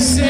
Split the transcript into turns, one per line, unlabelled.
say